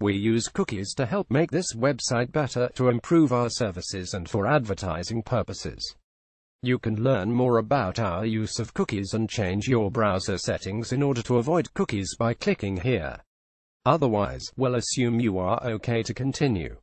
We use cookies to help make this website better, to improve our services and for advertising purposes. You can learn more about our use of cookies and change your browser settings in order to avoid cookies by clicking here. Otherwise, we'll assume you are okay to continue.